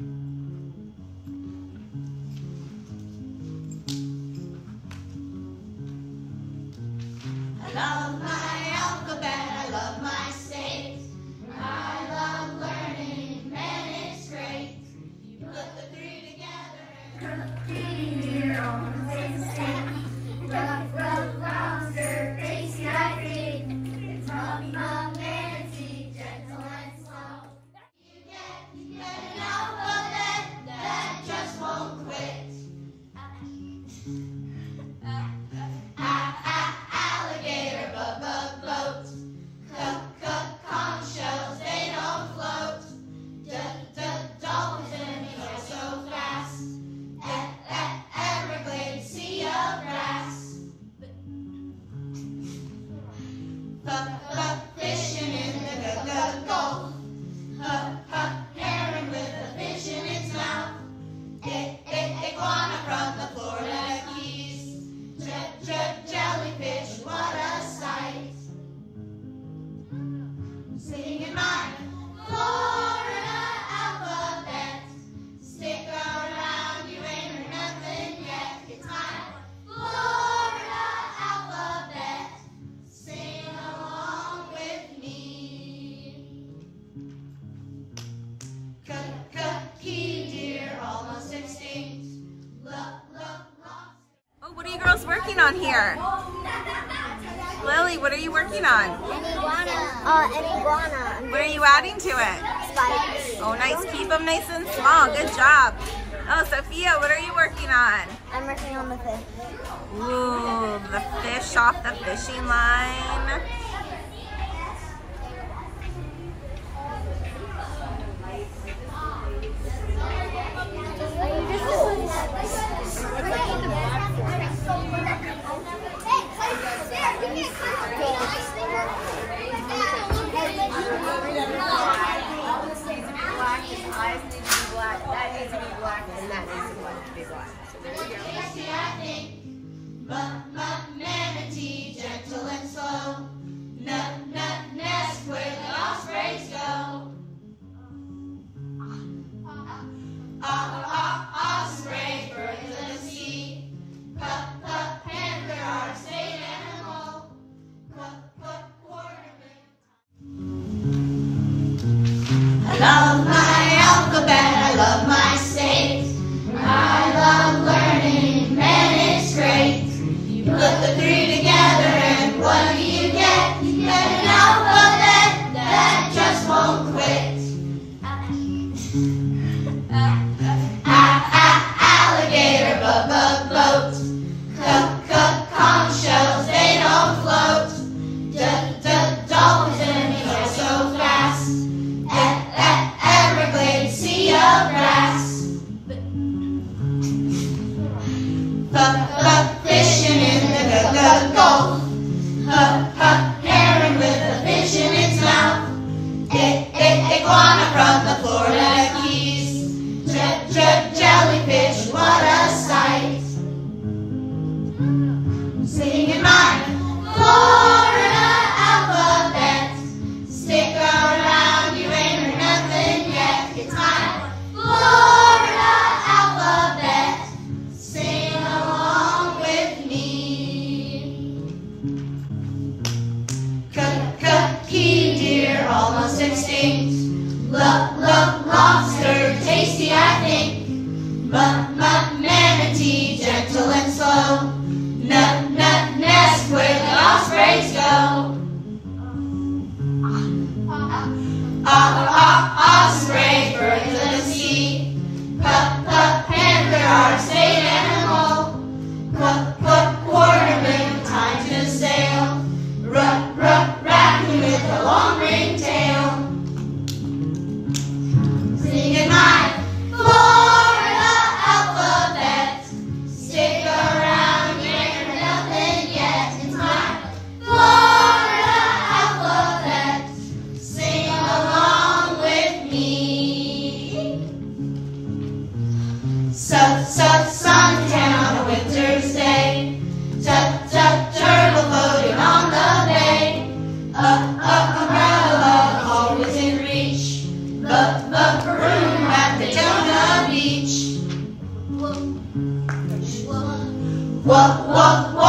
Música Mm-hmm. working on here? Lily, what are you working on? An iguana. Uh, an iguana. What are you adding to it? Spikes. Oh, nice. Keep them nice and small. Good job. Oh, Sophia, what are you working on? I'm working on the fish. Ooh, the fish off the fishing line. love my Look, look, lo- lobster, tasty, I think. But What, what, water